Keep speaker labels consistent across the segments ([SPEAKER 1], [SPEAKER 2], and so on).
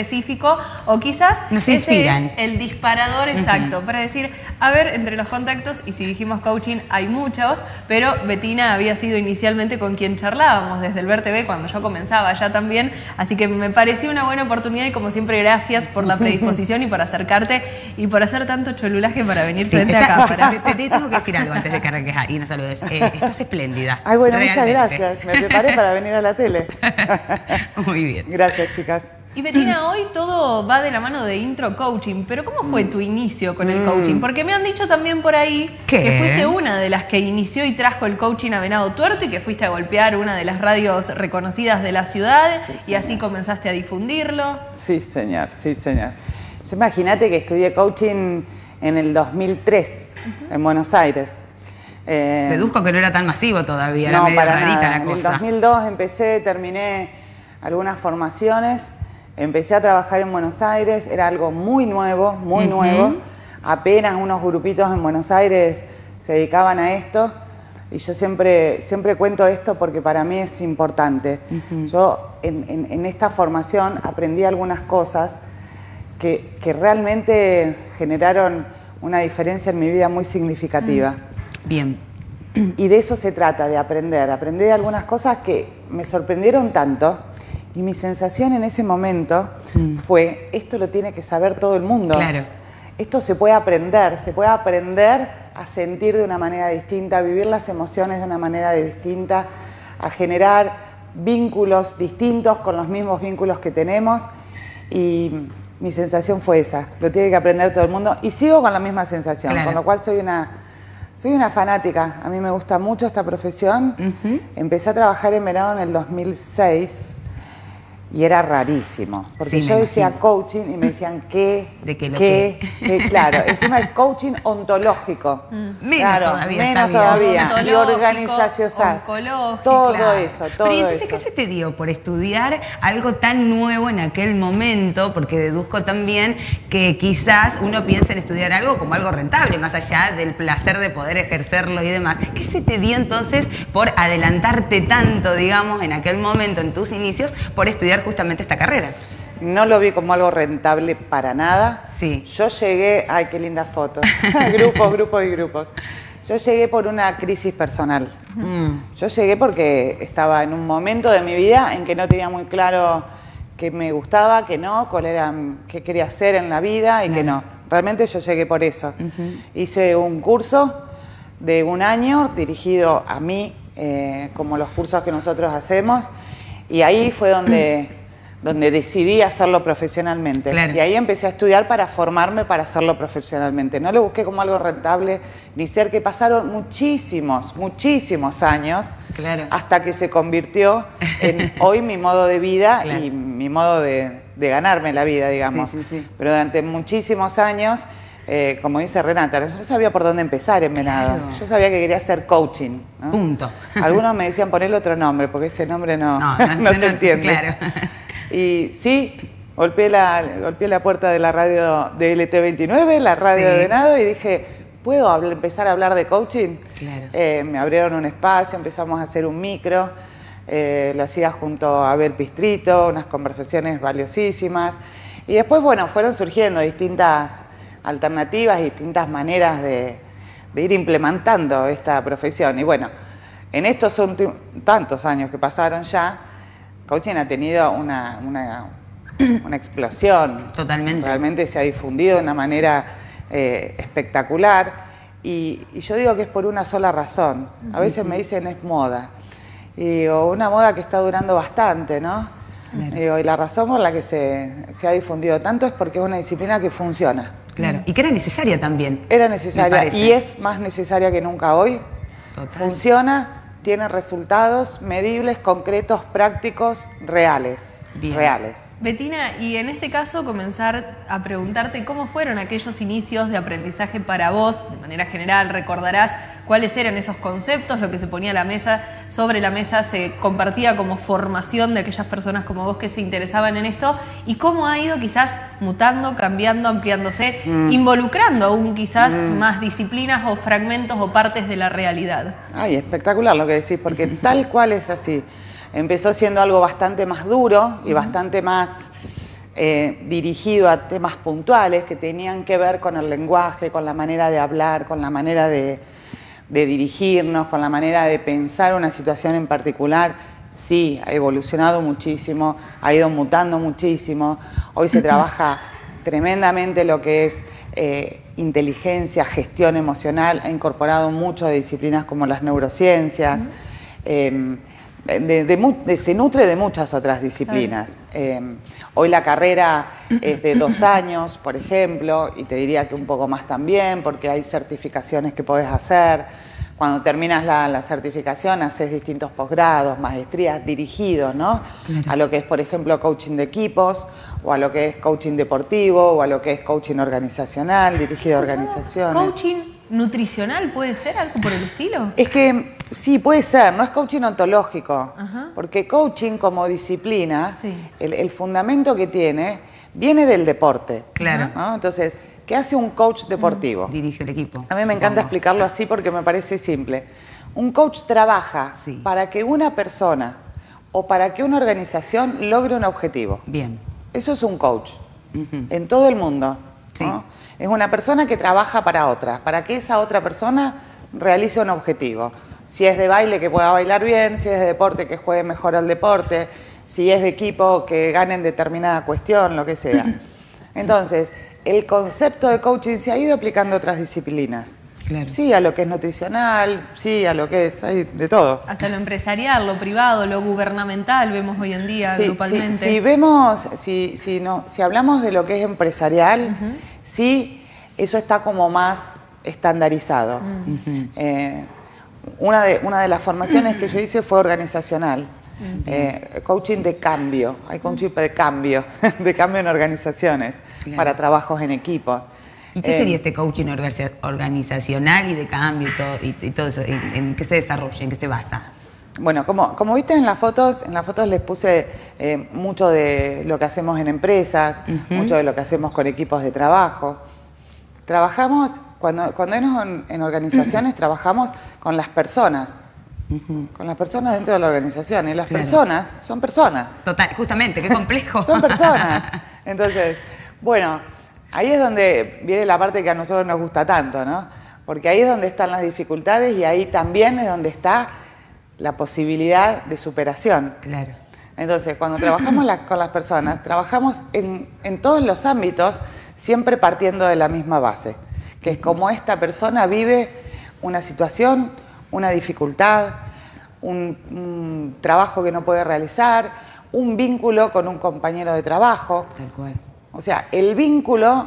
[SPEAKER 1] específico o quizás
[SPEAKER 2] Nos
[SPEAKER 1] ese
[SPEAKER 2] inspiran.
[SPEAKER 1] es el disparador exacto para decir, a ver, entre los contactos, y si dijimos coaching hay muchos, pero Betina había sido inicialmente con quien charlábamos desde el Ver TV cuando yo comenzaba ya también, así que me pareció una buena oportunidad y como siempre gracias por la predisposición y por acercarte y por hacer tanto cholulaje para venir
[SPEAKER 2] Sí,
[SPEAKER 1] frente
[SPEAKER 2] está-
[SPEAKER 1] a cámara.
[SPEAKER 2] Te, te- te tengo que decir algo antes de que arranques y nos saludes. Eh, estás espléndida.
[SPEAKER 3] Ay, bueno, muchas gracias. Me preparé para venir a la tele.
[SPEAKER 2] Muy bien.
[SPEAKER 3] Gracias, chicas.
[SPEAKER 1] Y Betina, hoy todo va de la mano de intro coaching, pero ¿cómo fue tu inicio con el
[SPEAKER 3] Mm.
[SPEAKER 1] coaching? Porque me han dicho también por ahí
[SPEAKER 2] ¿Qué?
[SPEAKER 1] que fuiste una de las que inició y trajo el coaching a Venado Tuerto y que fuiste a golpear una de las radios reconocidas de la ciudad y así comenzaste a difundirlo.
[SPEAKER 3] Sí, señor, sí, señor. Yo imagínate que estudié coaching en el 2003 en Buenos Aires. Eh,
[SPEAKER 2] Deduzco que no era tan masivo todavía, era
[SPEAKER 3] no,
[SPEAKER 2] medio
[SPEAKER 3] para
[SPEAKER 2] rarita
[SPEAKER 3] nada.
[SPEAKER 2] la
[SPEAKER 3] En el
[SPEAKER 2] cosa.
[SPEAKER 3] 2002 empecé, terminé algunas formaciones, empecé a trabajar en Buenos Aires, era algo muy nuevo, muy
[SPEAKER 2] Ujú.
[SPEAKER 3] nuevo. Apenas unos grupitos en Buenos Aires se dedicaban a esto. Y yo siempre, siempre cuento esto porque para mí es importante. Yo en, en- en esta formación aprendí algunas cosas que, que realmente generaron una diferencia en mi vida muy significativa.
[SPEAKER 2] Bien.
[SPEAKER 3] Y de eso se trata, de aprender. Aprendí algunas cosas que me sorprendieron tanto y mi sensación en ese momento fue, esto lo tiene que saber todo el mundo.
[SPEAKER 2] Claro.
[SPEAKER 3] Esto se puede aprender, se puede aprender a sentir de una manera distinta, a vivir las emociones de una manera distinta, a generar vínculos distintos con los mismos vínculos que tenemos. Y mi sensación fue esa, lo tiene que aprender todo el mundo. Y sigo con la misma sensación,
[SPEAKER 2] Claro.
[SPEAKER 3] con lo cual soy una, soy una fanática. A mí me gusta mucho esta profesión. Empecé a trabajar en verano en el 2006 y era rarísimo, porque
[SPEAKER 2] Sí,
[SPEAKER 3] yo decía
[SPEAKER 2] imagino.
[SPEAKER 3] coaching y me decían qué,
[SPEAKER 2] De qué lo
[SPEAKER 3] qué,
[SPEAKER 2] qué.
[SPEAKER 3] qué, claro, encima es coaching ontológico.
[SPEAKER 2] Menos
[SPEAKER 3] Claro,
[SPEAKER 2] todavía,
[SPEAKER 3] menos todavía. Y organizacional. Todo
[SPEAKER 2] Claro.
[SPEAKER 3] eso, todo
[SPEAKER 2] Pero ¿y entonces
[SPEAKER 3] eso.
[SPEAKER 2] qué se te dio por estudiar algo tan nuevo en aquel momento? Porque deduzco también que quizás uno piensa en estudiar algo como algo rentable, más allá del placer de poder ejercerlo y demás. ¿Qué se te dio entonces por adelantarte tanto, digamos, en aquel momento, en tus inicios, por estudiar justamente esta carrera?
[SPEAKER 3] No lo vi como algo rentable para nada.
[SPEAKER 2] Sí.
[SPEAKER 3] Yo llegué, ay, qué linda foto. grupos, grupos y grupos. Yo llegué por una crisis personal.
[SPEAKER 2] Mm,
[SPEAKER 3] Yo llegué porque estaba en un momento de mi vida en que no tenía muy claro qué me gustaba, qué no, cuál era, qué quería hacer en la vida y qué no. Realmente yo llegué por eso. Hice un curso de un año dirigido a mí, eh, como los cursos que nosotros hacemos, y ahí fue donde, donde decidí hacerlo profesionalmente.
[SPEAKER 2] Claro.
[SPEAKER 3] Y ahí empecé a estudiar para formarme para hacerlo profesionalmente. No lo busqué como algo rentable ni ser que pasaron muchísimos, muchísimos años
[SPEAKER 2] Claro.
[SPEAKER 3] hasta que se convirtió en hoy mi modo de vida
[SPEAKER 2] Claro.
[SPEAKER 3] y mi modo de, de ganarme la vida, digamos.
[SPEAKER 2] Sí, sí, sí.
[SPEAKER 3] Pero durante muchísimos años, eh, como dice Renata, yo no sabía por dónde empezar en Venado.
[SPEAKER 2] Claro.
[SPEAKER 3] Yo sabía que quería hacer coaching. ¿no?
[SPEAKER 2] Punto.
[SPEAKER 3] Algunos me decían ponerle otro nombre, porque ese nombre no, se entiende.
[SPEAKER 2] claro.
[SPEAKER 3] Y sí, golpeé la, golpeé la puerta de la radio de LT29, la radio
[SPEAKER 2] Sí.
[SPEAKER 3] de Venado, y dije, ¿puedo empezar a hablar de coaching?
[SPEAKER 2] Claro.
[SPEAKER 3] Eh, me abrieron un espacio, empezamos a hacer un micro, eh, lo hacía junto a Abel Pistrito, unas conversaciones valiosísimas. Y después, bueno, fueron surgiendo distintas alternativas, distintas maneras de, de ir implementando esta profesión. Y bueno, en estos últimos tantos años que pasaron ya, coaching ha tenido una, una, una explosión.
[SPEAKER 2] Totalmente.
[SPEAKER 3] Realmente se ha difundido de una manera eh, espectacular. Y, y yo digo que es por una sola razón. A veces me dicen es moda. Y digo, una moda que está durando bastante, ¿no?
[SPEAKER 2] Claro.
[SPEAKER 3] Digo, y la razón por la que se, se ha difundido tanto es porque es una disciplina que funciona.
[SPEAKER 2] Claro. Y que era necesaria también.
[SPEAKER 3] Era necesaria y es más necesaria que nunca hoy.
[SPEAKER 2] Total.
[SPEAKER 3] Funciona, tiene resultados medibles, concretos, prácticos, reales.
[SPEAKER 2] Bien.
[SPEAKER 3] Reales.
[SPEAKER 1] Betina, y en este caso comenzar a preguntarte cómo fueron aquellos inicios de aprendizaje para vos, de manera general, recordarás cuáles eran esos conceptos, lo que se ponía a la mesa, sobre la mesa se compartía como formación de aquellas personas como vos que se interesaban en esto, y cómo ha ido quizás mutando, cambiando, ampliándose, involucrando aún quizás más disciplinas o fragmentos o partes de la realidad.
[SPEAKER 3] Ay, espectacular lo que decís, porque tal cual es así. Empezó siendo algo bastante más duro y bastante más eh, dirigido a temas puntuales que tenían que ver con el lenguaje, con la manera de hablar, con la manera de, de dirigirnos, con la manera de pensar una situación en particular, sí, ha evolucionado muchísimo, ha ido mutando muchísimo. Hoy se trabaja tremendamente lo que es eh, inteligencia, gestión emocional, ha incorporado mucho de disciplinas como las neurociencias. Se nutre de muchas otras disciplinas. Em, hoy la carrera es de dos años, por ejemplo, y te diría que un poco más también, porque hay certificaciones que puedes hacer. Cuando terminas la, certificación, haces distintos posgrados, maestrías dirigidos ¿no? a lo que es, por ejemplo, coaching de equipos, o a lo que es coaching deportivo, o a lo que es coaching organizacional, dirigido a organizaciones.
[SPEAKER 1] ¿Coaching nutricional puede ser algo por el estilo?
[SPEAKER 3] Es que sí, puede ser, no es coaching ontológico, porque coaching como disciplina, el, fundamento que tiene viene del deporte.
[SPEAKER 2] Claro.
[SPEAKER 3] Entonces, ¿qué hace un coach deportivo?
[SPEAKER 2] Dirige el equipo.
[SPEAKER 3] A mí me encanta explicarlo así porque me parece simple. Un coach trabaja para que una persona o para que una organización logre un objetivo.
[SPEAKER 2] Bien.
[SPEAKER 3] Eso es un coach en todo el mundo. Es una persona que trabaja para otra, para que esa otra persona realice un objetivo. Si es de baile, que pueda bailar bien, si es de deporte, que juegue mejor al deporte, si es de equipo, que gane en determinada cuestión, lo que sea. Entonces, el concepto de coaching se ha ido aplicando a otras disciplinas. Sí, a lo que es nutricional, sí, a lo que es, hay de todo.
[SPEAKER 1] Hasta lo empresarial, lo privado, lo gubernamental, vemos hoy en día grupalmente.
[SPEAKER 3] Si vemos, si, si, no, si hablamos de lo que es empresarial, sí, eso está como más estandarizado. Eh, una, de, una de las formaciones que yo hice fue organizacional. Eh, coaching de cambio, hay coaching de cambio, de cambio en organizaciones, para trabajos en equipo.
[SPEAKER 2] ¿Y qué sería eh, este coaching organizacional y de cambio y todo, eso? ¿En, qué se desarrolla? ¿En qué se basa?
[SPEAKER 3] Bueno, como, como viste en las fotos, en las fotos les puse eh, mucho de lo que hacemos en empresas, mucho de lo que hacemos con equipos de trabajo. Trabajamos, cuando, cuando en, en organizaciones, trabajamos con las personas, con las personas dentro de la organización. Y las personas son personas.
[SPEAKER 2] Total, justamente, qué complejo.
[SPEAKER 3] son personas. Entonces, bueno, Ahí es donde viene la parte que a nosotros nos gusta tanto, ¿no? Porque ahí es donde están las dificultades y ahí también es donde está la posibilidad de superación.
[SPEAKER 2] Claro.
[SPEAKER 3] Entonces, cuando trabajamos con las personas, trabajamos en, todos los ámbitos, siempre partiendo de la misma base, que es cómo esta persona vive una situación, una dificultad, un trabajo que no puede realizar, un vínculo con un compañero de trabajo.
[SPEAKER 2] Tal cual.
[SPEAKER 3] O sea, el vínculo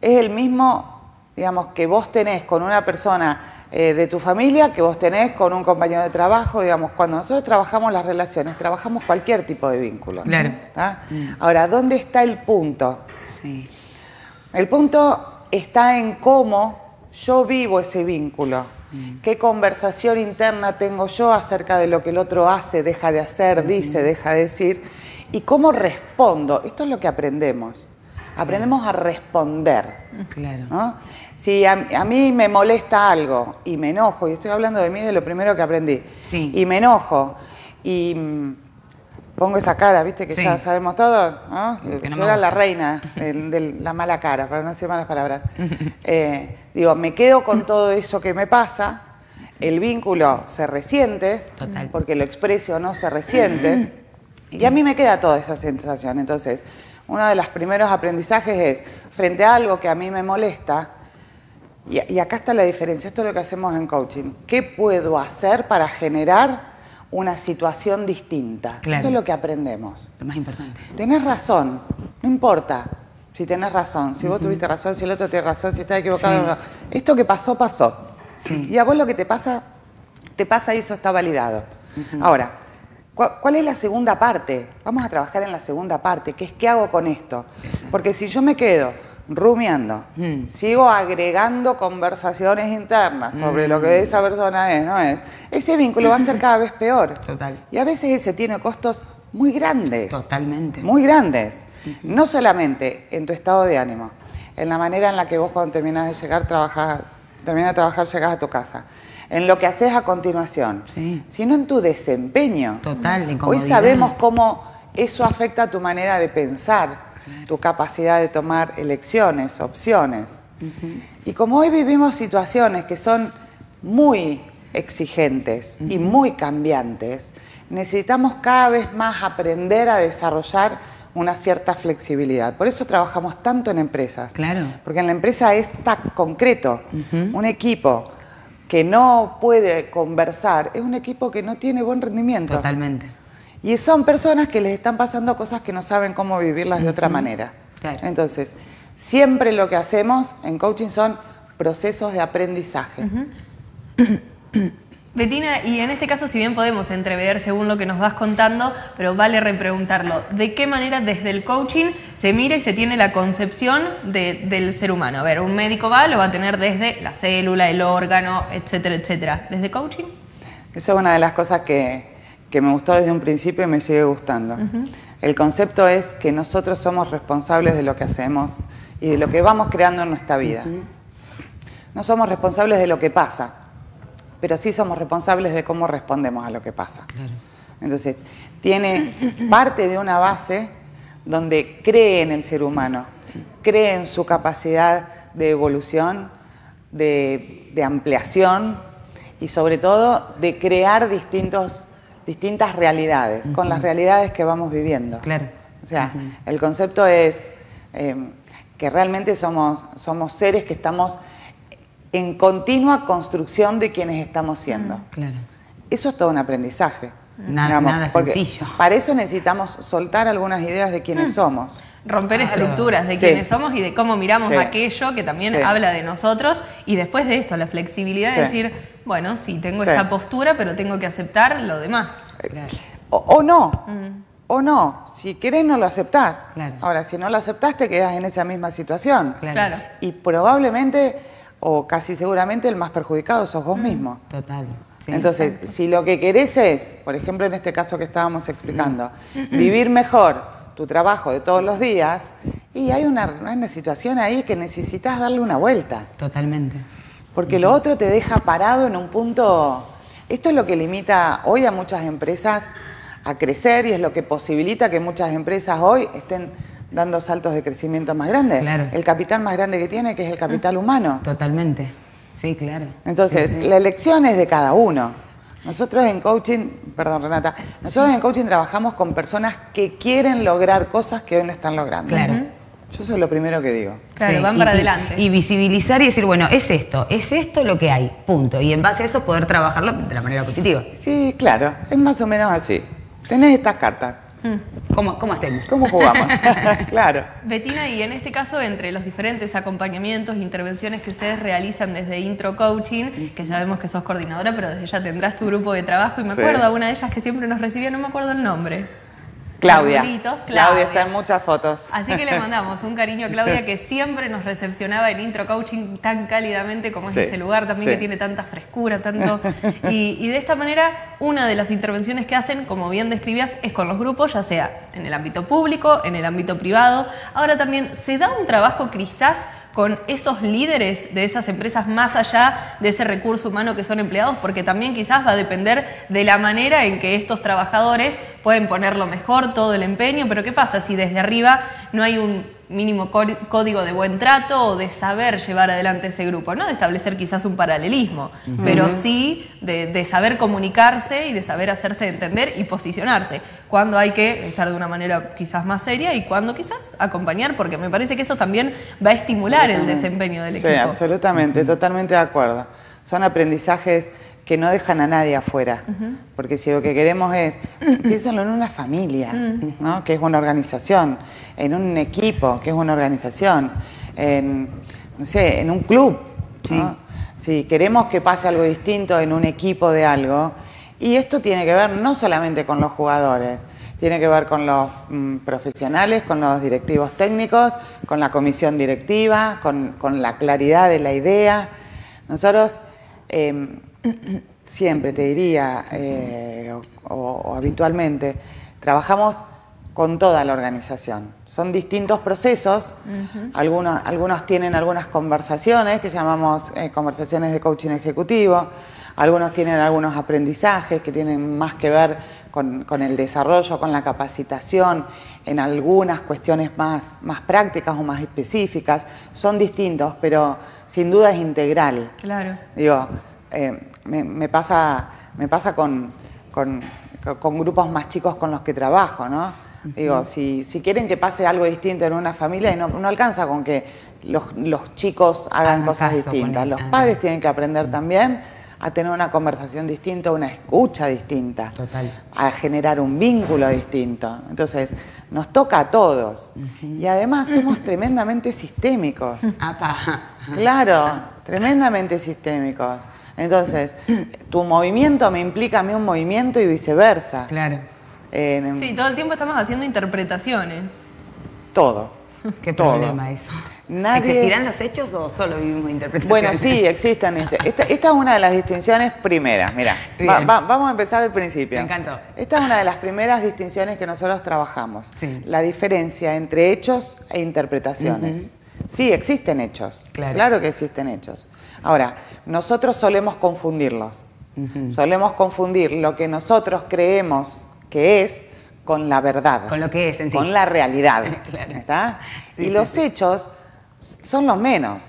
[SPEAKER 3] es el mismo, digamos, que vos tenés con una persona eh, de tu familia que vos tenés con un compañero de trabajo, digamos, cuando nosotros trabajamos las relaciones, trabajamos cualquier tipo de vínculo.
[SPEAKER 2] Claro.
[SPEAKER 3] Mm. Ahora, ¿dónde está el punto?
[SPEAKER 2] Sí.
[SPEAKER 3] El punto está en cómo yo vivo ese vínculo. Mm. ¿Qué conversación interna tengo yo acerca de lo que el otro hace, deja de hacer, dice, deja de decir? Y cómo respondo. Esto es lo que aprendemos aprendemos a responder.
[SPEAKER 2] Claro.
[SPEAKER 3] Si a, mí me molesta algo y me enojo, y estoy hablando de mí de lo primero que aprendí, y me enojo y pongo esa cara, viste que ya sabemos todo, ¿no? Yo era la reina de, la mala cara, para no decir malas palabras. Eh, digo, me quedo con todo eso que me pasa, el vínculo se resiente, porque lo exprese o no se resiente, y a mí me queda toda esa sensación. Entonces, uno de los primeros aprendizajes es, frente a algo que a mí me molesta, y, acá está la diferencia, esto es lo que hacemos en coaching, ¿qué puedo hacer para generar una situación distinta? Esto es lo que aprendemos.
[SPEAKER 2] Lo más importante.
[SPEAKER 3] Tenés razón, no importa si tenés razón, si vos tuviste razón, si el otro tiene razón, si está equivocado. Esto que pasó, pasó. Y a vos lo que te pasa, te pasa y eso está validado. Ahora, ¿Cuál es la segunda parte? Vamos a trabajar en la segunda parte, que es qué hago con esto. Porque si yo me quedo rumiando, mm. sigo agregando conversaciones internas sobre lo que mm. esa persona es, no es, ese vínculo va a ser cada vez peor.
[SPEAKER 2] Total.
[SPEAKER 3] Y a veces ese tiene costos muy grandes.
[SPEAKER 2] Totalmente.
[SPEAKER 3] Muy grandes. No solamente en tu estado de ánimo, en la manera en la que vos cuando terminas de llegar, trabajas, terminas de trabajar, llegas a tu casa en lo que haces a continuación, sino en tu desempeño.
[SPEAKER 2] Total,
[SPEAKER 3] Hoy sabemos cómo eso afecta a tu manera de pensar, tu capacidad de tomar elecciones, opciones. Y como hoy vivimos situaciones que son muy exigentes y muy cambiantes, necesitamos cada vez más aprender a desarrollar una cierta flexibilidad. Por eso trabajamos tanto en empresas.
[SPEAKER 2] Claro.
[SPEAKER 3] Porque en la empresa es tan concreto. Un equipo que no puede conversar es un equipo que no tiene buen rendimiento.
[SPEAKER 2] Totalmente.
[SPEAKER 3] Y son personas que les están pasando cosas que no saben cómo vivirlas de otra manera.
[SPEAKER 2] Claro.
[SPEAKER 3] Entonces, siempre lo que hacemos en coaching son procesos de aprendizaje.
[SPEAKER 1] Betina, y en este caso, si bien podemos entrever según lo que nos vas contando, pero vale repreguntarlo, ¿de qué manera desde el coaching se mira y se tiene la concepción de- del ser humano? A ver, un médico va, lo va a tener desde la célula, el órgano, etcétera, etcétera. ¿Desde coaching?
[SPEAKER 3] Esa es una de las cosas que, que me gustó desde un principio y me sigue gustando. El concepto es que nosotros somos responsables de lo que hacemos y de lo que vamos creando en nuestra vida. No somos responsables de lo que pasa, pero sí somos responsables de cómo respondemos a lo que pasa. Entonces, tiene parte de una base donde cree en el ser humano, cree en su capacidad de evolución, de, de ampliación y sobre todo de crear distintos, distintas realidades con las realidades que vamos viviendo.
[SPEAKER 2] Claro.
[SPEAKER 3] O sea, el concepto es eh, que realmente somos, somos seres que estamos en continua construcción de quienes estamos siendo.
[SPEAKER 2] Claro.
[SPEAKER 3] Eso es todo un aprendizaje.
[SPEAKER 2] Nada- nada
[SPEAKER 3] porque
[SPEAKER 2] sencillo.
[SPEAKER 3] Para eso necesitamos soltar algunas ideas de quiénes somos.
[SPEAKER 1] Romper
[SPEAKER 2] Claro.
[SPEAKER 1] estructuras de
[SPEAKER 3] Sí.
[SPEAKER 1] quiénes somos y de cómo miramos
[SPEAKER 3] Sí.
[SPEAKER 1] aquello que también
[SPEAKER 3] Sí.
[SPEAKER 1] habla de nosotros. Y después de esto, la flexibilidad de decir, bueno, sí, tengo
[SPEAKER 3] Sí.
[SPEAKER 1] esta postura, pero tengo que aceptar lo demás.
[SPEAKER 2] Claro.
[SPEAKER 3] O, o no, o no. Si querés no lo aceptás.
[SPEAKER 2] Claro.
[SPEAKER 3] Ahora, si no lo aceptás, te quedás en esa misma situación.
[SPEAKER 2] Claro.
[SPEAKER 3] Y probablemente, o casi seguramente, el más perjudicado sos vos mismo.
[SPEAKER 2] Total. Sí,
[SPEAKER 3] Entonces,
[SPEAKER 2] exacto.
[SPEAKER 3] si lo que querés es, por ejemplo, en este caso que estábamos explicando, vivir mejor tu trabajo de todos los días, y hay una, una situación ahí que necesitas darle una vuelta.
[SPEAKER 2] Totalmente.
[SPEAKER 3] Porque lo otro te deja parado en un punto. Esto es lo que limita hoy a muchas empresas a crecer y es lo que posibilita que muchas empresas hoy estén dando saltos de crecimiento más grandes.
[SPEAKER 2] Claro.
[SPEAKER 3] El capital más grande que tiene, que es el capital humano.
[SPEAKER 2] Totalmente. Sí, claro.
[SPEAKER 3] Entonces,
[SPEAKER 2] Sí, sí.
[SPEAKER 3] la elección es de cada uno. Nosotros en coaching, perdón Renata, nosotros en coaching trabajamos con personas que quieren lograr cosas que hoy no están logrando.
[SPEAKER 2] Claro.
[SPEAKER 3] Yo soy lo primero que digo.
[SPEAKER 1] Claro,
[SPEAKER 2] Sí,
[SPEAKER 1] van
[SPEAKER 2] y-
[SPEAKER 1] para
[SPEAKER 2] y-
[SPEAKER 1] adelante.
[SPEAKER 2] Y visibilizar y decir, bueno, es esto, es esto lo que hay, punto. Y en base a eso poder trabajarlo de la manera positiva.
[SPEAKER 3] Sí, claro, es más o menos así. Tenés estas cartas.
[SPEAKER 2] ¿Cómo, cómo hacemos?
[SPEAKER 3] ¿Cómo jugamos? claro.
[SPEAKER 1] Betina, y en este caso, entre los diferentes acompañamientos, intervenciones que ustedes realizan desde Intro Coaching, que sabemos que sos coordinadora, pero desde ya tendrás tu grupo de trabajo, y me
[SPEAKER 3] Sí.
[SPEAKER 1] acuerdo a una de ellas que siempre nos recibía, no me acuerdo el nombre.
[SPEAKER 3] Claudia. Claudia.
[SPEAKER 1] Claudia.
[SPEAKER 3] está en muchas fotos.
[SPEAKER 1] Así que le mandamos un cariño a Claudia que siempre nos recepcionaba en Intro Coaching tan cálidamente como
[SPEAKER 3] Sí,
[SPEAKER 1] es ese lugar también
[SPEAKER 3] sí.
[SPEAKER 1] que tiene tanta frescura, tanto... Y, y de esta manera, una de las intervenciones que hacen, como bien describías, es con los grupos, ya sea en el ámbito público, en el ámbito privado. Ahora también se da un trabajo quizás con esos líderes de esas empresas más allá de ese recurso humano que son empleados, porque también quizás va a depender de la manera en que estos trabajadores pueden ponerlo mejor, todo el empeño, pero ¿qué pasa si desde arriba no hay un mínimo có- código de buen trato o de saber llevar adelante ese grupo? No de establecer quizás un paralelismo, pero sí de, de saber comunicarse y de saber hacerse entender y posicionarse. Cuando hay que estar de una manera quizás más seria y cuando quizás acompañar, porque me parece que eso también va a estimular el desempeño del
[SPEAKER 3] Sí,
[SPEAKER 1] equipo.
[SPEAKER 3] absolutamente, totalmente de acuerdo. Son aprendizajes que no dejan a nadie afuera. Porque si lo que queremos es, piénsenlo en una familia, ¿no? que es una organización, en un equipo, que es una organización, en, no sé, en un club. ¿no? Si queremos que pase algo distinto en un equipo de algo, y esto tiene que ver no solamente con los jugadores, tiene que ver con los mm, profesionales, con los directivos técnicos, con la comisión directiva, con, con la claridad de la idea. Nosotros eh, siempre te diría, eh, o, habitualmente, trabajamos con toda la organización. Son distintos procesos, algunos, algunos tienen algunas conversaciones que llamamos eh, conversaciones de coaching ejecutivo, algunos tienen algunos aprendizajes que tienen más que ver con, con el desarrollo, con la capacitación, en algunas cuestiones más, más prácticas o más específicas, son distintos, pero sin duda es integral.
[SPEAKER 1] Claro.
[SPEAKER 3] Digo, eh, me, me pasa, me pasa con, con- con grupos más chicos con los que trabajo, ¿no? Digo, si, si quieren que pase algo distinto en una familia, y no, no alcanza con que los, los chicos hagan cosas distintas. Los
[SPEAKER 2] Ah,
[SPEAKER 3] padres tienen que aprender también a tener una conversación distinta, una escucha distinta,
[SPEAKER 2] Total.
[SPEAKER 3] a generar un vínculo distinto. Entonces, nos toca a todos. Y además somos tremendamente sistémicos. Claro, tremendamente sistémicos. Entonces, tu movimiento me implica a mí un movimiento y viceversa.
[SPEAKER 2] Claro.
[SPEAKER 1] Sí, todo el tiempo estamos haciendo interpretaciones.
[SPEAKER 3] Todo.
[SPEAKER 2] Qué
[SPEAKER 3] Todo.
[SPEAKER 2] problema eso.
[SPEAKER 3] Nadie-
[SPEAKER 2] ¿Existirán los hechos o solo vivimos interpretaciones?
[SPEAKER 3] Bueno, sí, existen. hechos. Esta, esta es una de las distinciones primeras. Mira, vamos a empezar al principio.
[SPEAKER 2] Me encantó.
[SPEAKER 3] Esta es una de las primeras distinciones que nosotros trabajamos.
[SPEAKER 2] Sí.
[SPEAKER 3] La diferencia entre hechos e interpretaciones. Sí, existen hechos.
[SPEAKER 2] Claro.
[SPEAKER 3] que existen hechos. Ahora, nosotros solemos confundirlos. Solemos confundir lo que nosotros creemos que es con la verdad.
[SPEAKER 2] Con lo que es en sí.
[SPEAKER 3] Con la realidad.
[SPEAKER 2] Claro.
[SPEAKER 3] ¿Está?
[SPEAKER 2] Sí,
[SPEAKER 3] y
[SPEAKER 2] sí,
[SPEAKER 3] los hechos son los menos.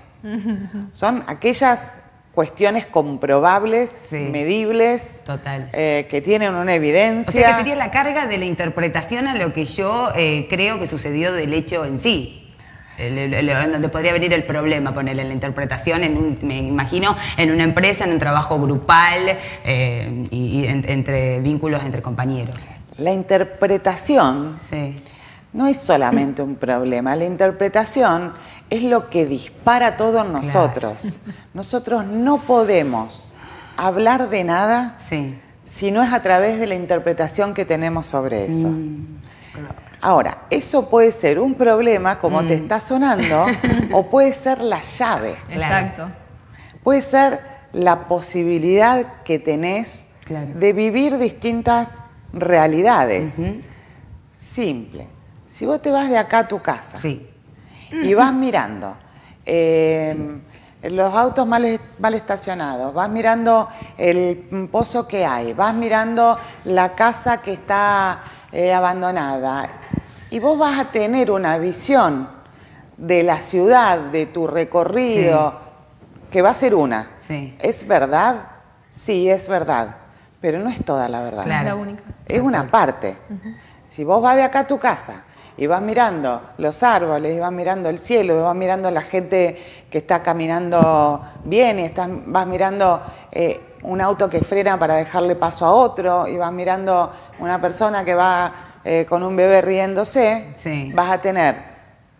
[SPEAKER 3] Son aquellas cuestiones comprobables,
[SPEAKER 2] Sí.
[SPEAKER 3] medibles,
[SPEAKER 2] Total.
[SPEAKER 3] eh, que tienen una evidencia.
[SPEAKER 2] O sea que sería la carga de la interpretación a lo que yo eh, creo que sucedió del hecho en sí. En donde podría venir el problema, ponerle la interpretación, en un- me imagino, en una empresa, en un trabajo grupal eh, y, y en- entre vínculos entre compañeros.
[SPEAKER 3] La interpretación
[SPEAKER 2] Sí,
[SPEAKER 3] no es solamente un problema, la interpretación es lo que dispara todo en nosotros. Nosotros no podemos hablar de nada
[SPEAKER 2] sí.
[SPEAKER 3] si no es a través de la interpretación que tenemos sobre eso.
[SPEAKER 2] Mm.
[SPEAKER 3] Ahora, eso puede ser un problema, como te está sonando, o puede ser la llave.
[SPEAKER 1] Exacto.
[SPEAKER 3] Puede ser la posibilidad que tenés
[SPEAKER 2] Claro.
[SPEAKER 3] de vivir distintas realidades. Simple. Si vos te vas de acá a tu casa
[SPEAKER 2] Sí,
[SPEAKER 3] y vas mirando eh, los autos mal estacionados, vas mirando el pozo que hay, vas mirando la casa que está eh, abandonada y vos vas a tener una visión de la ciudad, de tu recorrido, que va a ser una.
[SPEAKER 2] Sí.
[SPEAKER 3] ¿Es verdad? Sí, es verdad, pero no es toda la verdad.
[SPEAKER 2] Claro.
[SPEAKER 1] Es la única.
[SPEAKER 3] Es una parte. Si vos vas de acá a tu casa y vas mirando los árboles, y vas mirando el cielo, y vas mirando la gente que está caminando bien, y estás, vas mirando eh, un auto que frena para dejarle paso a otro, y vas mirando una persona que va eh, con un bebé riéndose,
[SPEAKER 2] Sí.
[SPEAKER 3] vas a tener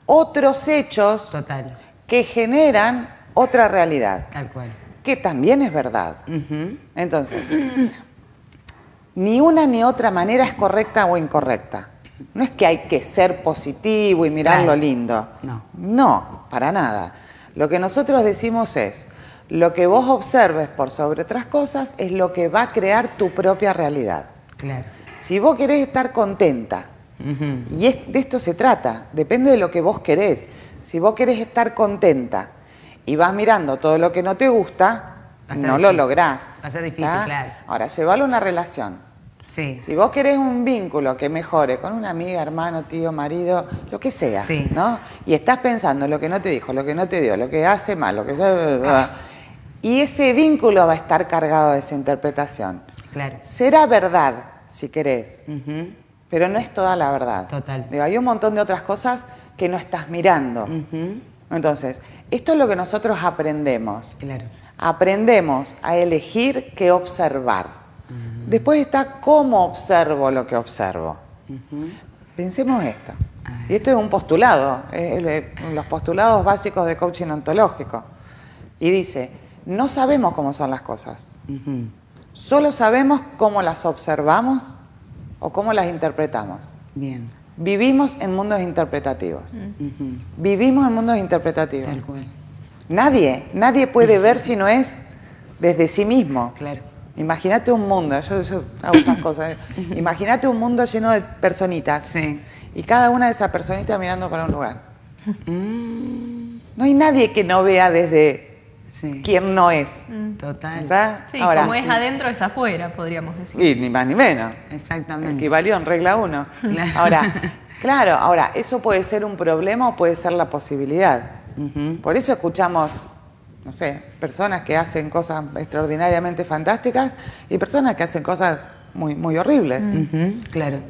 [SPEAKER 3] otros hechos
[SPEAKER 2] total,
[SPEAKER 3] que generan otra realidad,
[SPEAKER 2] tal cual.
[SPEAKER 3] que también es verdad. Entonces, ni una ni otra manera es correcta o incorrecta. No es que hay que ser positivo y mirar
[SPEAKER 2] Claro.
[SPEAKER 3] lo lindo.
[SPEAKER 2] No.
[SPEAKER 3] No, para nada. Lo que nosotros decimos es, lo que vos observes por sobre otras cosas es lo que va a crear tu propia realidad.
[SPEAKER 2] Claro.
[SPEAKER 3] Si vos querés estar contenta, y es- de esto se trata, depende de lo que vos querés. Si vos querés estar contenta y vas mirando todo lo que no te gusta, no lo lográs.
[SPEAKER 2] Va a ser difícil,
[SPEAKER 3] ¿tá?
[SPEAKER 2] claro.
[SPEAKER 3] Ahora, llevarlo a una relación.
[SPEAKER 2] Sí,
[SPEAKER 3] Si vos querés un vínculo que mejore con una amiga, hermano, tío, marido, lo que sea,
[SPEAKER 2] Sí.
[SPEAKER 3] ¿no? Y estás pensando lo que no te dijo, lo que no te dio, lo que hace mal, lo que... Y ese vínculo va a estar cargado de esa interpretación.
[SPEAKER 2] claro.
[SPEAKER 3] Será verdad, si querés, pero no es toda la verdad.
[SPEAKER 2] Total.
[SPEAKER 3] Digo, hay un montón de otras cosas que no estás mirando. Entonces, esto es lo que nosotros aprendemos.
[SPEAKER 2] Claro.
[SPEAKER 3] Aprendemos a elegir qué observar. Después está cómo observo lo que observo. Pensemos esto. Y esto es un postulado, es el- los postulados básicos de coaching ontológico. Y dice, no sabemos cómo son las cosas. Solo sabemos cómo las observamos o cómo las interpretamos.
[SPEAKER 2] Bien.
[SPEAKER 3] Vivimos en mundos interpretativos.
[SPEAKER 2] Ujú.
[SPEAKER 3] Vivimos en mundos interpretativos.
[SPEAKER 2] Tal cual.
[SPEAKER 3] Nadie, nadie puede ver si no es desde sí mismo.
[SPEAKER 2] Claro.
[SPEAKER 3] Imagínate un mundo, yo, yo hago estas cosas. Imagínate un mundo lleno de personitas.
[SPEAKER 2] Sí.
[SPEAKER 3] Y cada una de esas personitas mirando para un lugar.
[SPEAKER 2] Mm,
[SPEAKER 3] No hay nadie que no vea desde
[SPEAKER 2] Sí.
[SPEAKER 3] quién no es.
[SPEAKER 2] Total.
[SPEAKER 3] ¿verdad?
[SPEAKER 1] Sí,
[SPEAKER 3] Ahora,
[SPEAKER 1] como es adentro es afuera, podríamos decir.
[SPEAKER 3] Y ni más ni menos.
[SPEAKER 2] Exactamente.
[SPEAKER 3] Equivalió en regla 1.
[SPEAKER 2] Claro.
[SPEAKER 3] Ahora, claro, ahora, eso puede ser un problema o puede ser la posibilidad. Por eso escuchamos, no sé, personas que hacen cosas extraordinariamente fantásticas y personas que hacen cosas muy, muy horribles.
[SPEAKER 2] Ujú, Claro.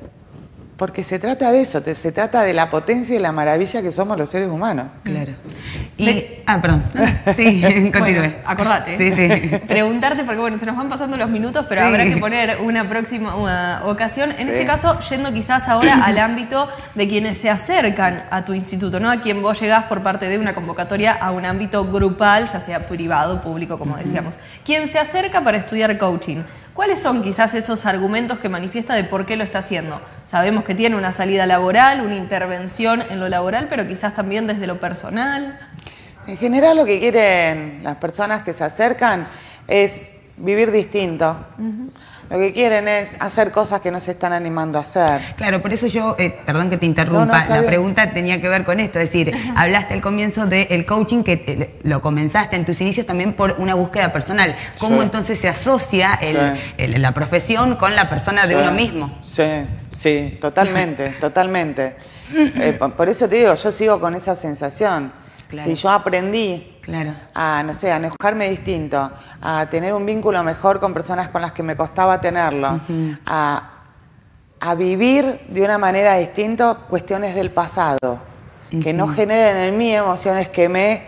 [SPEAKER 3] Porque se trata de eso, se trata de la potencia y la maravilla que somos los seres humanos.
[SPEAKER 2] Claro. Y,
[SPEAKER 1] Le-
[SPEAKER 2] ah, perdón. Sí, continúe.
[SPEAKER 1] Bueno, acordate.
[SPEAKER 2] Sí, sí.
[SPEAKER 1] Preguntarte, porque bueno, se nos van pasando los minutos, pero
[SPEAKER 2] Sí.
[SPEAKER 1] habrá que poner una próxima una ocasión. En
[SPEAKER 3] Sí.
[SPEAKER 1] este caso, yendo quizás ahora al ámbito de quienes se acercan a tu instituto, ¿no? A quien vos llegás por parte de una convocatoria a un ámbito grupal, ya sea privado, público, como decíamos. Quien se acerca para estudiar coaching. ¿Cuáles son quizás esos argumentos que manifiesta de por qué lo está haciendo? Sabemos que tiene una salida laboral, una intervención en lo laboral, pero quizás también desde lo personal.
[SPEAKER 3] En general lo que quieren las personas que se acercan es vivir distinto. Lo que quieren es hacer cosas que no se están animando a hacer.
[SPEAKER 2] Claro, por eso yo, eh, perdón que te interrumpa,
[SPEAKER 3] no,
[SPEAKER 2] la
[SPEAKER 3] bien.
[SPEAKER 2] pregunta tenía que ver con esto, es decir, hablaste al comienzo del coaching que eh, lo comenzaste en tus inicios también por una búsqueda personal. ¿Cómo
[SPEAKER 3] Sí.
[SPEAKER 2] entonces se asocia el-
[SPEAKER 3] Sí.
[SPEAKER 2] el- la profesión con la persona de
[SPEAKER 3] Sí,
[SPEAKER 2] uno mismo?
[SPEAKER 3] Sí, sí, totalmente, totalmente. Eh, por eso te digo, yo sigo con esa sensación.
[SPEAKER 2] Claro.
[SPEAKER 3] Si yo aprendí
[SPEAKER 2] Claro.
[SPEAKER 3] a, no sé, a enojarme distinto, a tener un vínculo mejor con personas con las que me costaba tenerlo, a, a vivir de una manera distinta cuestiones del pasado, que no generen en mí emociones que me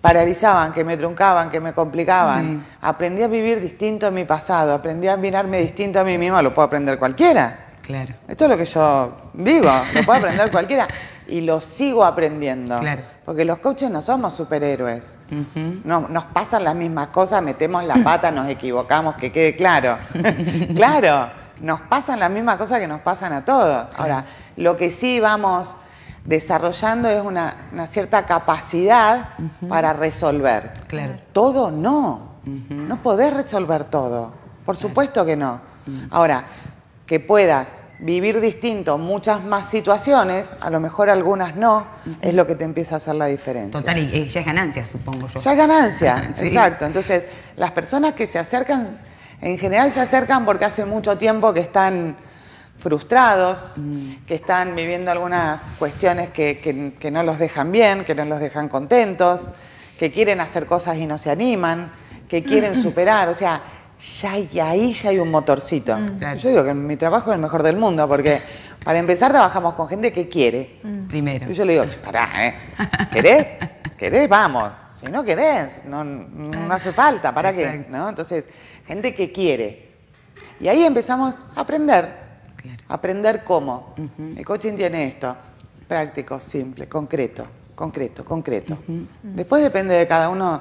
[SPEAKER 3] paralizaban, que me truncaban, que me complicaban. Aprendí a vivir distinto en mi pasado, aprendí a mirarme distinto a mí mismo, lo puede aprender cualquiera.
[SPEAKER 2] Claro.
[SPEAKER 3] Esto es lo que yo digo, lo puede aprender cualquiera y lo sigo aprendiendo.
[SPEAKER 2] Claro.
[SPEAKER 3] Porque los coaches no somos superhéroes. No- nos pasan las mismas cosas, metemos la pata, nos equivocamos, que quede claro. claro, nos pasan las mismas cosas que nos pasan a todos. Ahora, lo que sí vamos desarrollando es una, una cierta capacidad para resolver.
[SPEAKER 2] Claro.
[SPEAKER 3] Todo no. No podés resolver todo. Por supuesto que no. Ahora, que puedas vivir distinto muchas más situaciones, a lo mejor algunas no, es lo que te empieza a hacer la diferencia.
[SPEAKER 2] Total, y eh, ya es ganancia, supongo yo.
[SPEAKER 3] Ya es ganancia,
[SPEAKER 2] Sí.
[SPEAKER 3] exacto. Entonces, las personas que se acercan, en general se acercan porque hace mucho tiempo que están frustrados,
[SPEAKER 2] Mm.
[SPEAKER 3] que están viviendo algunas cuestiones que, que- que no los dejan bien, que no los dejan contentos, que quieren hacer cosas y no se animan, que quieren superar. O sea, ya hay- ahí ya hay un motorcito.
[SPEAKER 2] Mm. Claro.
[SPEAKER 3] Yo digo que mi trabajo es el mejor del mundo porque para empezar trabajamos con gente que quiere.
[SPEAKER 2] Primero.
[SPEAKER 3] Y yo le digo, pará, ¿eh? ¿Querés? ¿Querés? Vamos. Si no querés, no, no hace falta, ¿para qué?
[SPEAKER 2] Exacto.
[SPEAKER 3] ¿No? Entonces, gente que quiere. Y ahí empezamos a aprender.
[SPEAKER 2] Claro.
[SPEAKER 3] Aprender cómo. El coaching tiene esto. Práctico, simple, concreto, concreto, concreto. Después depende de cada uno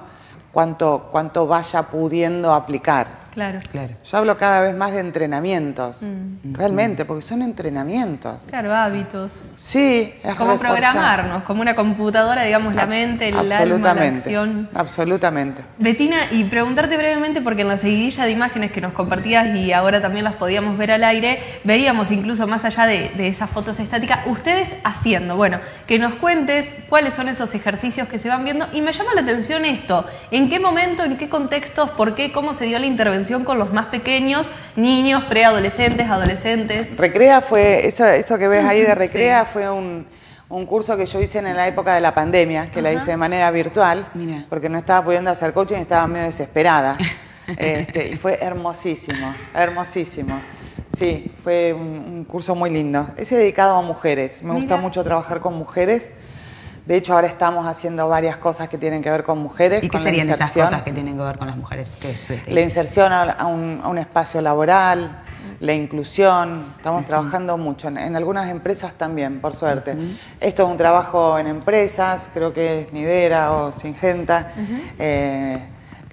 [SPEAKER 3] cuánto, cuánto vaya pudiendo aplicar.
[SPEAKER 1] Claro.
[SPEAKER 2] Claro.
[SPEAKER 3] Yo hablo cada vez más de entrenamientos.
[SPEAKER 1] Mm.
[SPEAKER 3] Realmente, porque son entrenamientos.
[SPEAKER 1] Claro, hábitos.
[SPEAKER 3] Sí, es
[SPEAKER 1] Como
[SPEAKER 3] reforzar.
[SPEAKER 1] programarnos, como una computadora, digamos, la mente, el alma, la acción.
[SPEAKER 3] Absolutamente.
[SPEAKER 1] Betina, y preguntarte brevemente, porque en la seguidilla de imágenes que nos compartías y ahora también las podíamos ver al aire, veíamos incluso más allá de, de esas fotos estáticas, ustedes haciendo. Bueno, que nos cuentes cuáles son esos ejercicios que se van viendo. Y me llama la atención esto, ¿en qué momento, en qué contextos, por qué, cómo se dio la intervención con los más pequeños, niños, preadolescentes, adolescentes?
[SPEAKER 3] Recrea fue, eso, eso que ves ahí de Recrea
[SPEAKER 1] Sí.
[SPEAKER 3] fue un, un curso que yo hice en la época de la pandemia, que la hice de manera virtual,
[SPEAKER 2] Mira.
[SPEAKER 3] porque no estaba pudiendo hacer coaching y estaba medio desesperada. Este, y fue hermosísimo, hermosísimo. Sí, fue un, un curso muy lindo. Ese dedicado a mujeres. Me gusta
[SPEAKER 1] Mira.
[SPEAKER 3] mucho trabajar con mujeres. De hecho, ahora estamos haciendo varias cosas que tienen que ver con mujeres.
[SPEAKER 2] ¿Y qué
[SPEAKER 3] con
[SPEAKER 2] serían esas cosas que tienen que ver con las mujeres? ¿Qué estuviste ahí?
[SPEAKER 3] La inserción a, un, a un espacio laboral, la inclusión, estamos trabajando mucho, en, en algunas empresas también, por suerte. Esto es un trabajo en empresas, creo que es Nidera o Singenta, eh,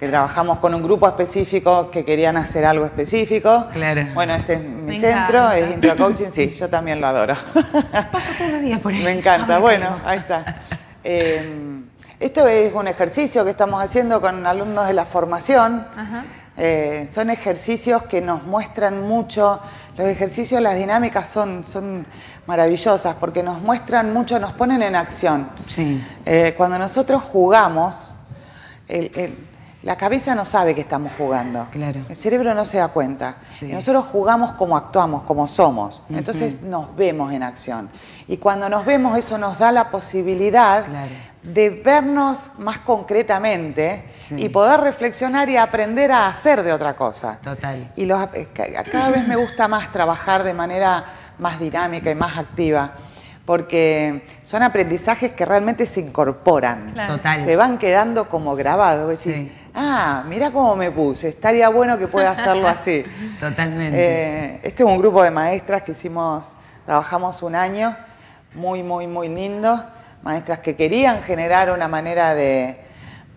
[SPEAKER 3] que trabajamos con un grupo específico que querían hacer algo específico.
[SPEAKER 2] Claro.
[SPEAKER 3] Bueno, este es mi
[SPEAKER 1] Me
[SPEAKER 3] centro,
[SPEAKER 1] encanta.
[SPEAKER 3] es Intro Coaching, sí, yo también lo adoro.
[SPEAKER 2] Paso todos los días por ahí.
[SPEAKER 3] Me encanta,
[SPEAKER 2] Ahora
[SPEAKER 3] bueno,
[SPEAKER 2] caigo.
[SPEAKER 3] ahí está. Eh, esto es un ejercicio que estamos haciendo con alumnos de la formación.
[SPEAKER 1] Ajá.
[SPEAKER 3] Eh, son ejercicios que nos muestran mucho, los ejercicios, las dinámicas son, son maravillosas porque nos muestran mucho, nos ponen en acción.
[SPEAKER 2] Sí.
[SPEAKER 3] Eh, cuando nosotros jugamos, el- el- la cabeza no sabe que estamos jugando.
[SPEAKER 2] Claro.
[SPEAKER 3] El cerebro no se da cuenta.
[SPEAKER 2] Sí.
[SPEAKER 3] Nosotros jugamos como actuamos, como somos. Entonces nos vemos en acción. Y cuando nos vemos, eso nos da la posibilidad
[SPEAKER 2] Claro.
[SPEAKER 3] de vernos más concretamente
[SPEAKER 2] Sí.
[SPEAKER 3] y poder reflexionar y aprender a hacer de otra cosa.
[SPEAKER 2] Total.
[SPEAKER 3] Y los, eh, ca- cada vez me gusta más trabajar de manera más dinámica y más activa, porque son aprendizajes que realmente se incorporan.
[SPEAKER 1] Claro.
[SPEAKER 2] Total.
[SPEAKER 3] Te van quedando como grabados. Decís,
[SPEAKER 2] Sí.
[SPEAKER 3] Ah, mira cómo me puse, estaría bueno que pueda hacerlo así.
[SPEAKER 2] Totalmente.
[SPEAKER 3] Eh, este es un grupo de maestras que hicimos, trabajamos un año, muy, muy, muy lindo. Maestras que querían generar una manera de,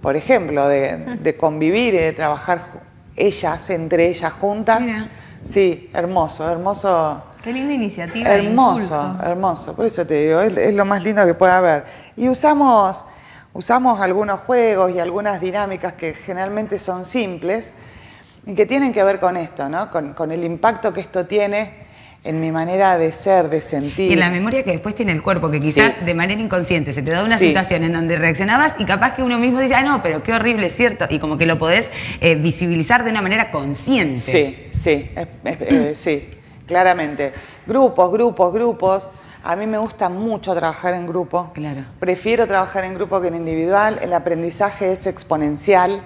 [SPEAKER 3] por ejemplo, de, de convivir y de trabajar ellas, entre ellas juntas.
[SPEAKER 2] Mira.
[SPEAKER 3] Sí, hermoso, hermoso.
[SPEAKER 1] Qué linda iniciativa.
[SPEAKER 3] Hermoso,
[SPEAKER 1] impulso.
[SPEAKER 3] hermoso. Por eso te digo, es, es lo más lindo que puede haber. Y usamos, usamos algunos juegos y algunas dinámicas que generalmente son simples y que tienen que ver con esto, ¿no? Con, con el impacto que esto tiene en mi manera de ser, de sentir.
[SPEAKER 2] Y la memoria que después tiene el cuerpo, que quizás
[SPEAKER 3] Sí.
[SPEAKER 2] de manera inconsciente se te da una
[SPEAKER 3] Sí.
[SPEAKER 2] situación en donde reaccionabas y capaz que uno mismo dice, ah, no, pero qué horrible, es cierto. Y como que lo podés eh, visibilizar de una manera consciente.
[SPEAKER 3] Sí, sí, es- es- eh, sí, claramente. Grupos, grupos, grupos. A mí me gusta mucho trabajar en grupo.
[SPEAKER 2] Claro.
[SPEAKER 3] Prefiero trabajar en grupo que en individual. El aprendizaje es exponencial.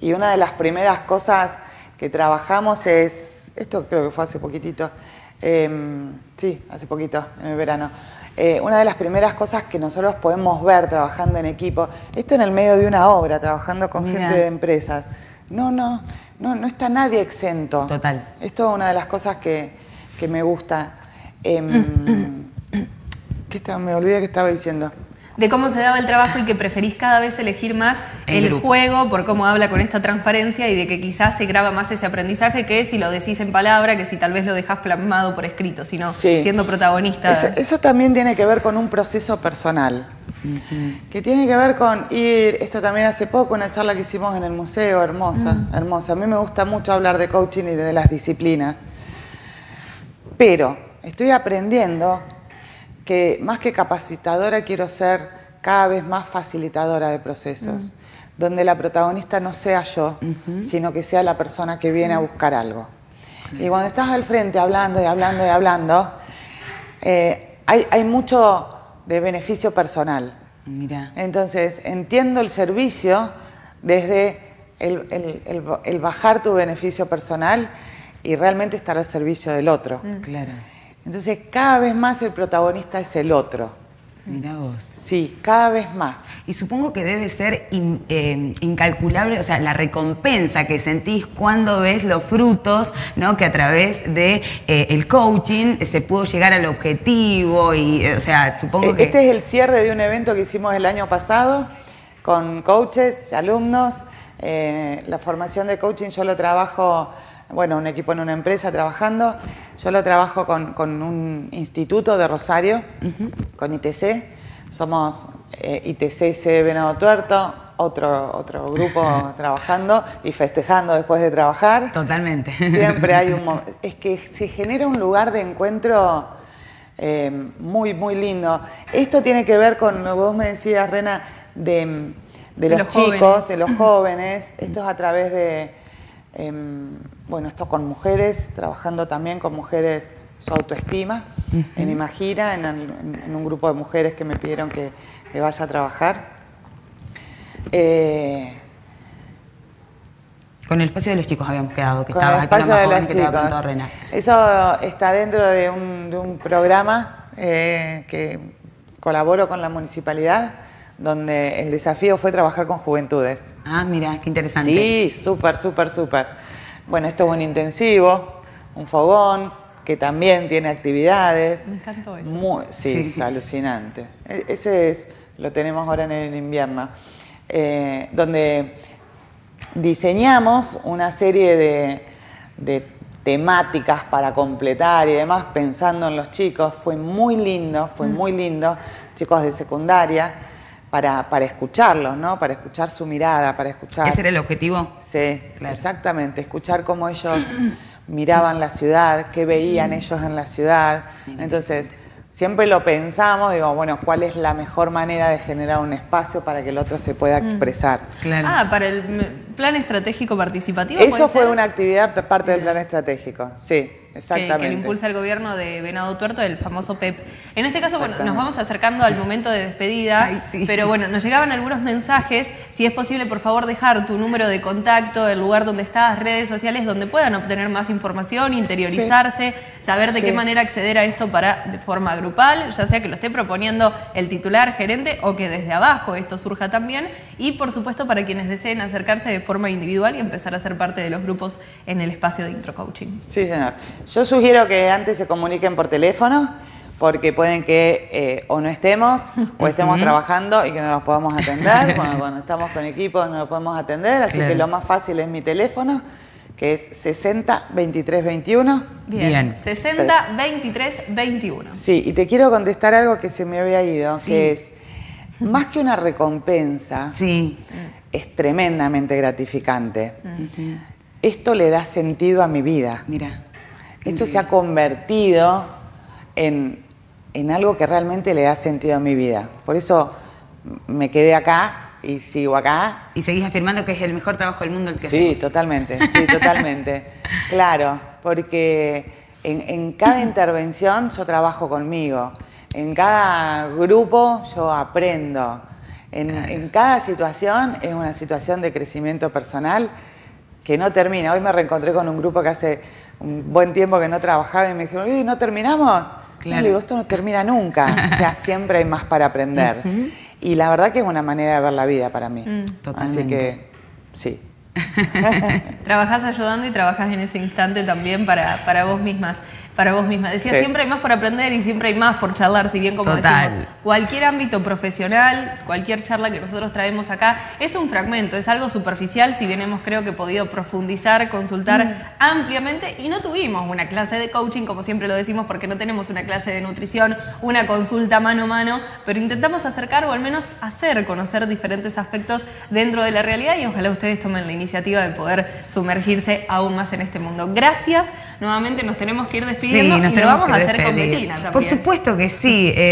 [SPEAKER 3] Y una de las primeras cosas que trabajamos es, esto creo que fue hace poquitito, em, sí, hace poquito, en el verano. Eh, una de las primeras cosas que nosotros podemos ver trabajando en equipo, esto en el medio de una obra, trabajando con
[SPEAKER 2] Mira.
[SPEAKER 3] gente de empresas. No, no, no, no está nadie exento.
[SPEAKER 2] Total.
[SPEAKER 3] Esto es una de las cosas que, que me gusta. Em, ¿qué estaba? me olvidé que estaba diciendo.
[SPEAKER 1] De cómo se daba el trabajo y que preferís cada vez elegir más
[SPEAKER 2] El
[SPEAKER 1] juego por cómo habla con esta transparencia y de que quizás se graba más ese aprendizaje que si lo decís en palabra, que si tal vez lo dejás plasmado por escrito, sino
[SPEAKER 3] Sí.
[SPEAKER 1] siendo protagonista.
[SPEAKER 3] Eso, eso también tiene que ver con un proceso personal, que tiene que ver con ir, esto también hace poco, una charla que hicimos en el museo, hermosa, hermosa. A mí me gusta mucho hablar de coaching y de las disciplinas, pero estoy aprendiendo que más que capacitadora quiero ser cada vez más facilitadora de procesos, donde la protagonista no sea yo, sino que sea la persona que viene a buscar algo. Y cuando estás al frente hablando y hablando y hablando, eh, hay, hay mucho de beneficio personal.
[SPEAKER 2] Mira.
[SPEAKER 3] Entonces, entiendo el servicio desde el, el- el- el bajar tu beneficio personal y realmente estar al servicio del otro.
[SPEAKER 2] Claro.
[SPEAKER 3] Entonces, cada vez más el protagonista es el otro.
[SPEAKER 2] Mira vos.
[SPEAKER 3] Sí, cada vez más.
[SPEAKER 2] Y supongo que debe ser in- eh, incalculable, o sea, la recompensa que sentís cuando ves los frutos, ¿no? Que a través de eh, el coaching se pudo llegar al objetivo y, eh, o sea, supongo que
[SPEAKER 3] Este es el cierre de un evento que hicimos el año pasado con coaches, alumnos. Eh, la formación de coaching yo lo trabajo, bueno, un equipo en una empresa trabajando. Yo lo trabajo con, con un instituto de Rosario, con ITC. Somos eh, ITC C Venado Tuerto, otro, otro grupo trabajando y festejando después de trabajar.
[SPEAKER 2] totalmente.
[SPEAKER 3] Siempre hay un... Es que se genera un lugar de encuentro eh, muy, muy lindo. Esto tiene que ver con lo que vos me decías, Rena, de, de los,
[SPEAKER 1] los
[SPEAKER 3] chicos,
[SPEAKER 1] jóvenes.
[SPEAKER 3] de los jóvenes. Esto es a través de... em, bueno, esto con mujeres, trabajando también con mujeres su autoestima, en Imagina, en, el- en un grupo de mujeres que me pidieron que, que vaya a trabajar. Eh,
[SPEAKER 2] Con el espacio de los chicos habíamos quedado, que
[SPEAKER 3] con
[SPEAKER 2] estaba
[SPEAKER 3] el
[SPEAKER 2] aquí
[SPEAKER 3] espacio
[SPEAKER 2] más
[SPEAKER 3] de
[SPEAKER 2] preguntado Rena.
[SPEAKER 3] Eso está dentro de un, de un programa eh, que colaboro con la municipalidad, donde el desafío fue trabajar con juventudes.
[SPEAKER 2] Ah, mira, qué interesante.
[SPEAKER 3] Sí, súper, súper, súper. Bueno, esto es un intensivo, un fogón, que también tiene actividades.
[SPEAKER 1] Me encantó eso.
[SPEAKER 3] Muy- sí,
[SPEAKER 2] Sí.
[SPEAKER 3] es alucinante. E- Ese es, lo tenemos ahora en el invierno, eh, donde diseñamos una serie de, de temáticas para completar y demás, pensando en los chicos. Fue muy lindo, fue
[SPEAKER 2] Mm.
[SPEAKER 3] muy lindo, chicos de secundaria, para, para escucharlos, ¿no? Para escuchar su mirada, para escuchar...
[SPEAKER 2] ¿Ese era el objetivo?
[SPEAKER 3] Sí,
[SPEAKER 2] Claro.
[SPEAKER 3] exactamente, escuchar cómo ellos miraban la ciudad, qué veían ellos en la ciudad. Entonces, siempre lo pensamos, digo, bueno, ¿cuál es la mejor manera de generar un espacio para que el otro se pueda expresar?
[SPEAKER 2] Claro.
[SPEAKER 1] Ah, para el plan estratégico participativo. ¿puede
[SPEAKER 3] Eso fue
[SPEAKER 1] ser?
[SPEAKER 3] una actividad parte del plan estratégico, sí, exactamente.
[SPEAKER 1] que lo impulsa el gobierno de Venado Tuerto, el famoso PEP. En este caso, bueno, nos vamos acercando al momento de despedida,
[SPEAKER 2] Ay, sí.
[SPEAKER 1] pero bueno, nos llegaban algunos mensajes. Si es posible, por favor, dejar tu número de contacto, el lugar donde estás, redes sociales, donde puedan obtener más información, interiorizarse, saber de
[SPEAKER 3] Sí.
[SPEAKER 1] qué manera acceder a esto para de forma grupal, ya sea que lo esté proponiendo el titular, gerente, o que desde abajo esto surja también. Y por supuesto, para quienes deseen acercarse de forma individual y empezar a ser parte de los grupos en el espacio de Intro Coaching.
[SPEAKER 3] Sí, señor. Yo sugiero que antes se comuniquen por teléfono, porque pueden que eh, o no estemos, o estemos trabajando y que no los podamos atender. cuando, cuando estamos con equipos no los podemos atender, así
[SPEAKER 2] Claro.
[SPEAKER 3] que lo más fácil es mi teléfono, que es 60 23 21.
[SPEAKER 1] Bien.
[SPEAKER 2] Bien.
[SPEAKER 1] 60 23 21.
[SPEAKER 3] Sí, y te quiero contestar algo que se me había ido,
[SPEAKER 2] Sí.
[SPEAKER 3] que es, más que una recompensa,
[SPEAKER 2] Sí.
[SPEAKER 3] es tremendamente gratificante. Esto le da sentido a mi vida.
[SPEAKER 2] Mira.
[SPEAKER 3] Esto se ha convertido en, en algo que realmente le da sentido a mi vida. Por eso me quedé acá y sigo acá.
[SPEAKER 2] Y seguís afirmando que es el mejor trabajo del mundo el que
[SPEAKER 3] Sí,
[SPEAKER 2] hacemos.
[SPEAKER 3] totalmente, sí, totalmente. Claro, porque en, en cada intervención yo trabajo conmigo, en cada grupo yo aprendo, en, en cada situación es una situación de crecimiento personal que no termina. Hoy me reencontré con un grupo que hace un buen tiempo que no trabajaba y me dijeron, "Uy, ¿no terminamos?
[SPEAKER 2] Claro.
[SPEAKER 3] No, le digo, esto no termina nunca. O sea, siempre hay más para aprender. Y la verdad que es una manera de ver la vida para mí.
[SPEAKER 1] Mm.
[SPEAKER 3] Así
[SPEAKER 2] Totalmente.
[SPEAKER 3] que, sí.
[SPEAKER 1] Trabajás ayudando y trabajás en ese instante también para, para vos mismas. Para vos misma. Decía,
[SPEAKER 3] Sí.
[SPEAKER 1] siempre hay más por aprender y siempre hay más por charlar, si bien como
[SPEAKER 2] Total.
[SPEAKER 1] decimos, cualquier ámbito profesional, cualquier charla que nosotros traemos acá, es un fragmento, es algo superficial, si bien hemos creo que podido profundizar, consultar
[SPEAKER 3] Mm.
[SPEAKER 1] ampliamente y no tuvimos una clase de coaching, como siempre lo decimos, porque no tenemos una clase de nutrición, una consulta mano a mano, pero intentamos acercar o al menos hacer conocer diferentes aspectos dentro de la realidad y ojalá ustedes tomen la iniciativa de poder sumergirse aún más en este mundo. Gracias, nuevamente nos tenemos que ir despidiendo
[SPEAKER 2] nos
[SPEAKER 1] y lo vamos a hacer con. Betina también.
[SPEAKER 2] Por supuesto que sí. eh,